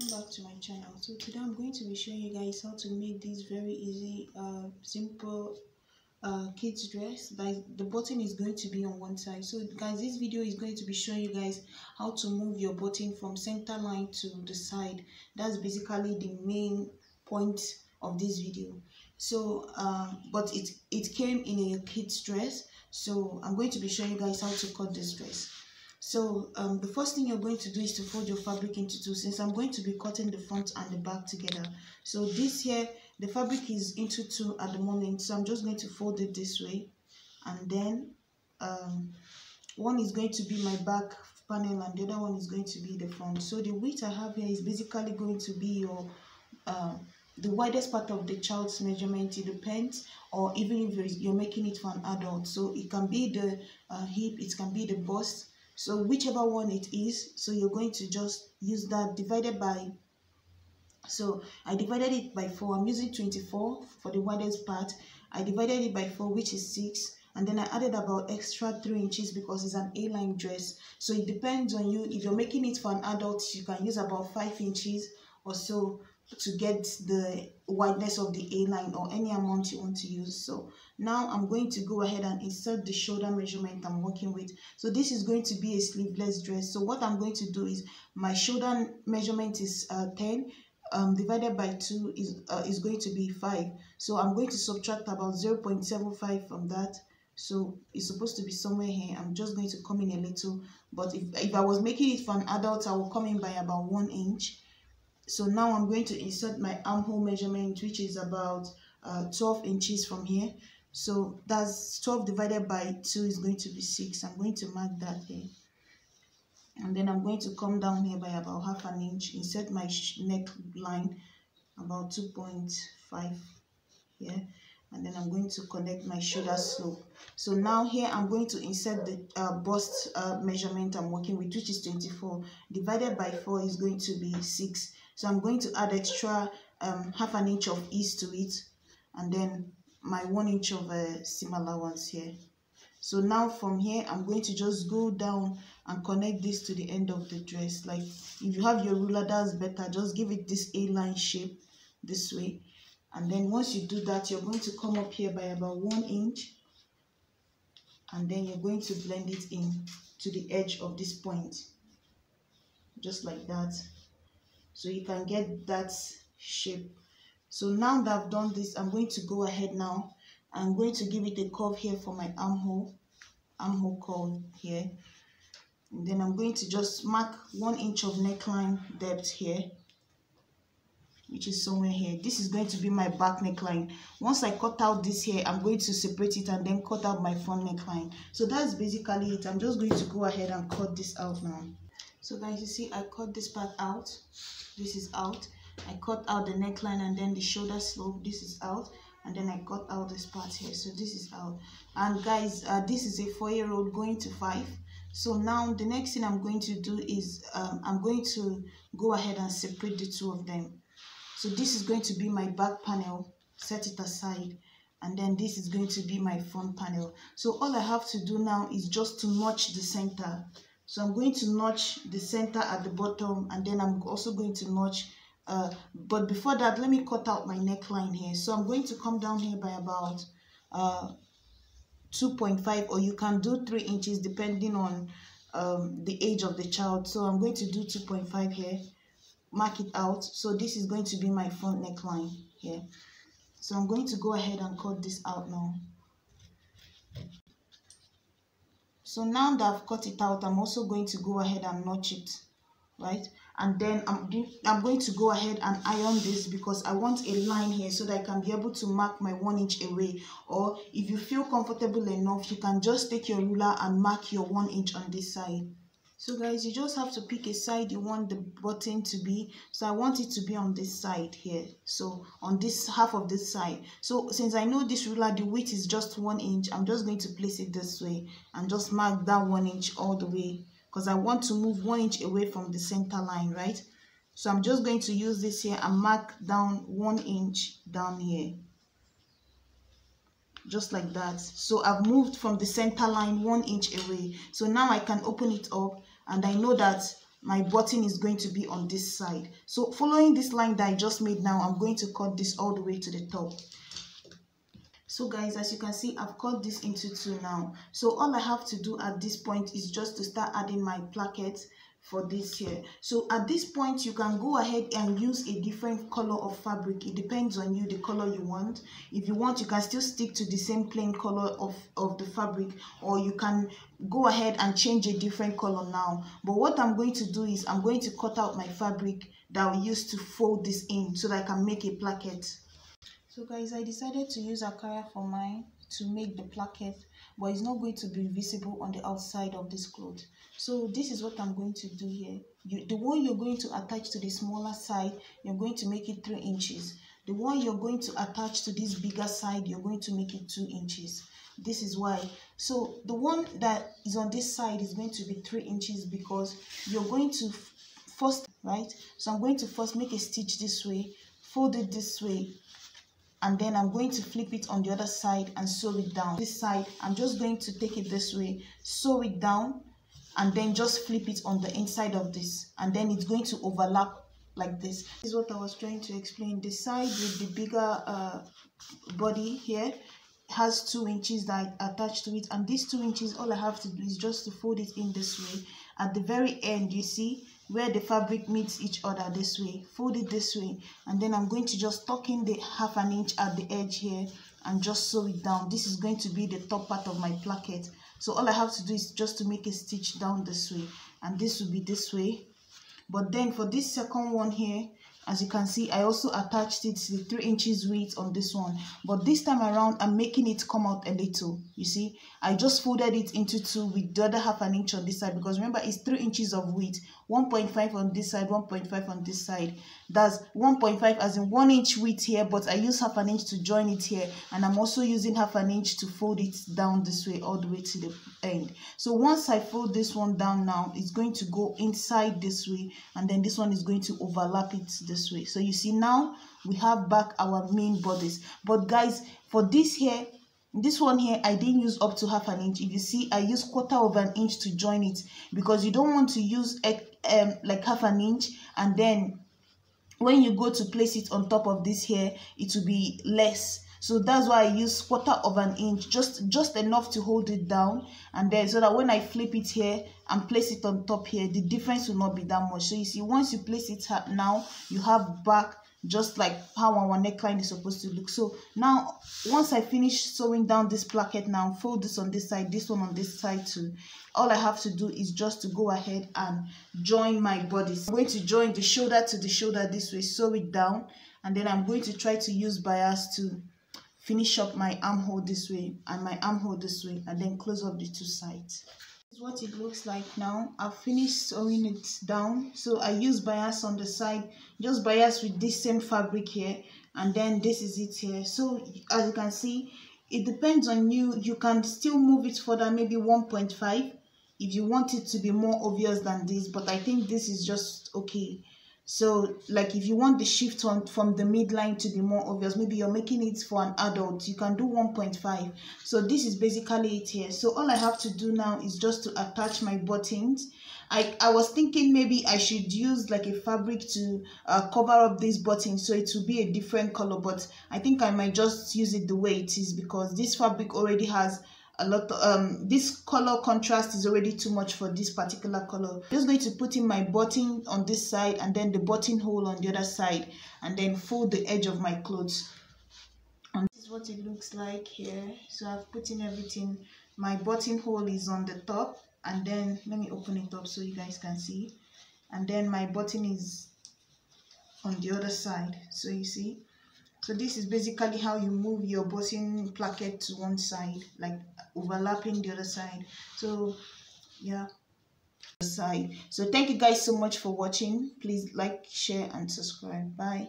welcome back to my channel. So today i'm going to be showing you guys how to make this very easy uh simple uh kids dress. Like the button is going to be on one side. So guys this video is going to be showing you guys how to move your button from center line to the side. That's basically the main point of this video. So um but it it came in a kids dress. So i'm going to be showing you guys how to cut this dress so um, the first thing you're going to do is to fold your fabric into two since I'm going to be cutting the front and the back together. So this here, the fabric is into two at the moment. So I'm just going to fold it this way. And then um, one is going to be my back panel and the other one is going to be the front. So the width I have here is basically going to be your uh, the widest part of the child's measurement it depends or even if you're making it for an adult so it can be the uh, hip it can be the bust so whichever one it is so you're going to just use that divided by so i divided it by 4 i'm using 24 for the widest part. I divided it by 4 which is 6 and then i added about extra 3 inches because it's an a-line dress. So it depends on you. If you're making it for an adult you can use about 5 inches or so to get the wideness of the a-line or any amount you want to use. So now i'm going to go ahead and insert the shoulder measurement i'm working with. So this is going to be a sleeveless dress. So what i'm going to do is my shoulder measurement is uh, 10 um, divided by 2 is uh, is going to be 5 so i'm going to subtract about 0.75 from that. So it's supposed to be somewhere here. I'm just going to come in a little. But if, if i was making it for an adult i will come in by about one inch so now i'm going to insert my armhole measurement which is about uh, 12 inches from here. So that's 12 divided by 2 is going to be 6 i'm going to mark that here. And then i'm going to come down here by about half an inch insert my neck line about 2.5 here and then i'm going to connect my shoulder slope. So now here i'm going to insert the uh, bust uh, measurement i'm working with which is 24 divided by 4 is going to be 6 so i'm going to add extra um, half an inch of ease to it and then my one inch of a seam allowance here. So now from here i'm going to just go down and connect this to the end of the dress. Like if you have your ruler that's better. Just give it this a-line shape this way. And then once you do that you're going to come up here by about one inch. And then you're going to blend it in to the edge of this point. Just like that so you can get that shape. So now that I've done this I'm going to go ahead now. I'm going to give it a curve here for my armhole armhole curve here. And then I'm going to just mark one inch of neckline depth here which is somewhere here. This is going to be my back neckline. Once I cut out this here I'm going to separate it and then cut out my front neckline. So that's basically it. I'm just going to go ahead and cut this out now so guys you see I cut this part out. This is out. I cut out the neckline and then the shoulder slope. This is out. And then I cut out this part here. So this is out. And guys uh, this is a four-year-old going to five. So now the next thing I'm going to do is um, I'm going to go ahead and separate the two of them. So this is going to be my back panel. Set it aside. And then this is going to be my front panel. So all I have to do now is just to notch the center so I'm going to notch the center at the bottom and then I'm also going to notch uh, but before that let me cut out my neckline here. So I'm going to come down here by about uh, 2.5 or you can do 3 inches depending on um, the age of the child. So I'm going to do 2.5 here. Mark it out. So this is going to be my front neckline here. So I'm going to go ahead and cut this out now so now that I've cut it out I'm also going to go ahead and notch it right? And then I'm, I'm going to go ahead and iron this because I want a line here so that I can be able to mark my one inch away. Or if you feel comfortable enough you can just take your ruler and mark your one inch on this side so guys you just have to pick a side you want the button to be so I want it to be on this side here so on this half of this side so since I know this ruler the width is just one inch I'm just going to place it this way and just mark that one inch all the way because I want to move one inch away from the center line, right? So I'm just going to use this here and mark down one inch down here. Just like that. So I've moved from the center line one inch away. So now I can open it up and I know that my button is going to be on this side. So following this line that i just made now i'm going to cut this all the way to the top. So guys as you can see i've cut this into two now. So all i have to do at this point is just to start adding my plackets for this here so at this point you can go ahead and use a different color of fabric. It depends on you the color you want. If you want you can still stick to the same plain color of of the fabric or you can go ahead and change a different color now. But what i'm going to do is i'm going to cut out my fabric that i use to fold this in so that i can make a placket so guys i decided to use ankara for mine to make the placket but it's not going to be visible on the outside of this cloth. So this is what i'm going to do here. You, the one you're going to attach to the smaller side you're going to make it three inches. The one you're going to attach to this bigger side you're going to make it two inches. This is why. So the one that is on this side is going to be three inches because you're going to first right? So i'm going to first make a stitch this way fold it this way and then I'm going to flip it on the other side and sew it down. This side, I'm just going to take it this way, sew it down, and then just flip it on the inside of this. And then it's going to overlap like this. This is what I was trying to explain. The side with the bigger uh, body here has two inches that I attached to it. And these two inches, all I have to do is just to fold it in this way. At the very end, you see, where the fabric meets each other this way fold it this way and then i'm going to just tuck in the half an inch at the edge here and just sew it down. This is going to be the top part of my placket. So all i have to do is just to make a stitch down this way and this will be this way. But then for this second one here as you can see i also attached it to the three inches width on this one. But this time around i'm making it come out a little you see? I just folded it into two with the other half an inch on this side because remember it's three inches of width 1.5 on this side 1.5 on this side. That's 1.5 as in one inch width here but i use half an inch to join it here and i'm also using half an inch to fold it down this way all the way to the end. So once i fold this one down now it's going to go inside this way and then this one is going to overlap it this way. So you see now we have back our main bodice but guys for this here this one here i didn't use up to half an inch. If you see i use quarter of an inch to join it because you don't want to use um like half an inch and then when you go to place it on top of this here it will be less. So that's why i use quarter of an inch just just enough to hold it down and then so that when i flip it here and place it on top here the difference will not be that much. So you see once you place it now you have back just like how our neckline is supposed to look. So now once i finish sewing down this placket now fold this on this side this one on this side too. All i have to do is just to go ahead and join my bodice i'm going to join the shoulder to the shoulder this way sew it down and then i'm going to try to use bias to finish up my armhole this way and my armhole this way and then close up the two sides is what it looks like now. I've finished sewing it down. So i use bias on the side just bias with this same fabric here and then this is it here. So as you can see it depends on you. You can still move it further maybe 1.5 if you want it to be more obvious than this but i think this is just okay so like if you want the shift on from the midline to be more obvious, maybe you're making it for an adult, you can do 1.5. So this is basically it here. So all I have to do now is just to attach my buttons. I, I was thinking maybe I should use like a fabric to uh, cover up this button so it will be a different color but I think I might just use it the way it is because this fabric already has a lot of, um this color contrast is already too much for this particular color. Just going to put in my button on this side and then the buttonhole on the other side and then fold the edge of my clothes. And this is what it looks like here. So i've put in everything. My buttonhole is on the top and then let me open it up so you guys can see. And then my button is on the other side. So you see so this is basically how you move your bossing placket to one side like overlapping the other side. So yeah. Side. So thank you guys so much for watching. Please like share and subscribe. Bye